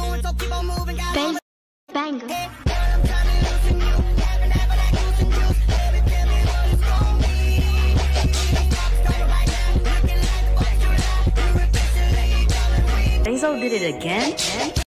doing, so keep on moving. Got Bang. banger. Did it again?